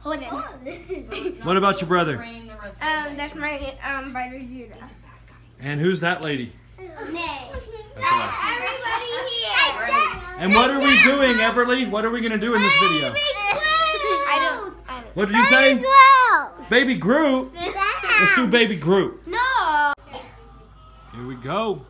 What about your brother? Bring the rest of Um, that's my um brother Judah. And who's that lady? Nay. Okay. Everybody here. And what are we doing, Everly? What are we gonna do in this video? I don't. I don't. What did you say? Groot. Baby Groot. Let's do Baby Groot. No. Here we go.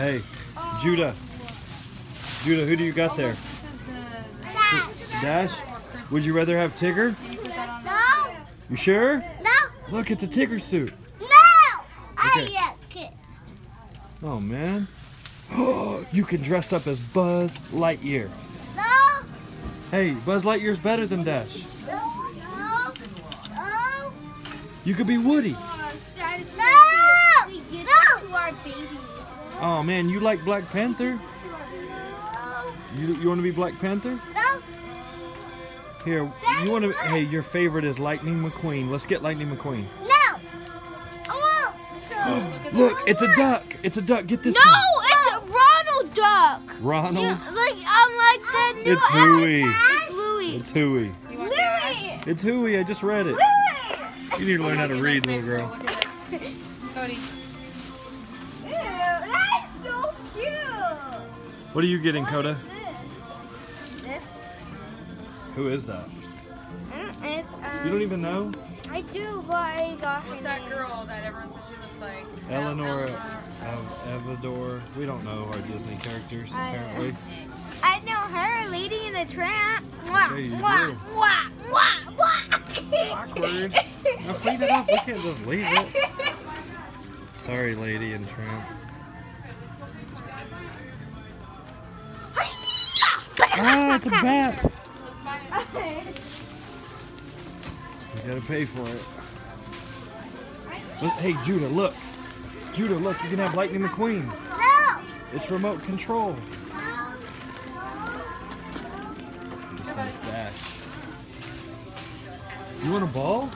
Hey, Judah. Judah, who do you got there? Dash? Would you rather have Tigger? No. You sure? No. Look, it's a Tigger suit. No. Okay. I like it. Oh, man. you can dress up as Buzz Lightyear. No. Hey, Buzz Lightyear's better than Dash. No. No. No. You could be Woody. No. No. Oh, man, you like Black Panther? No. You, you want to be Black Panther? No. Here, you want to. Hey, your favorite is Lightning McQueen. Let's get Lightning McQueen. No. I won't. Look, it's a duck. It's a duck. Get this No, one. it's a Ronald Duck. Ronald. Like I'm like the new It's Huey. It's Louie. It's Huey. Louie. It's Huey. I just read it. You need to learn how to read, little girl. What are you getting, Coda? This. this? Who is that? Mm, it, um, You don't even know? I do, but I got What's her that name. girl that everyone says she looks like? Eleanor Eleanor. of Evador. We don't know our Disney characters, I know. apparently. I know her, Lady in the Tramp. Mwah, Yeah, you mwah, do. mwah, mwah, mwah. Awkward. Now clean it up. We can't just leave it. Sorry, lady and tramp. Ah, it's a bat. Let's buy it. You gotta pay for it. Look- Hey, Judah, look. Judah, look. You can have Lightning McQueen. No. It's remote control. Dash. You want a ball?